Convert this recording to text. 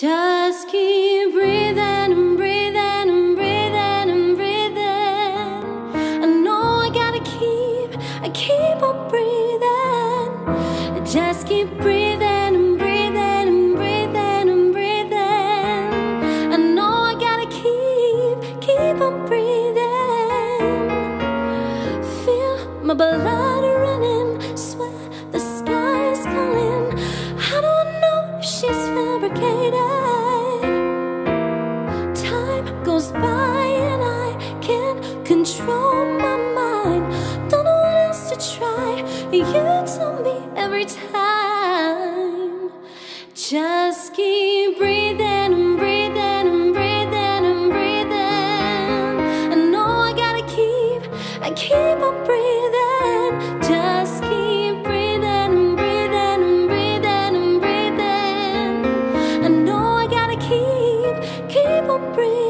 Just keep breathing and breathing and breathing and breathing. I know I gotta keep, I keep on breathing. Just keep breathing and breathing and breathing and breathing. I know I gotta keep, keep on breathing. Feel my blood running, goes by and I can't control my mind. Don't know what else to try. You tell me every time. Just keep breathing and breathing and breathing and breathing. I know I gotta keep, I keep on breathing. Just keep breathing and breathing and breathing and breathing. I know I gotta keep, keep on breathing.